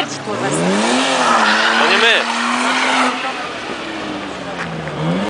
śmierć, kurwa.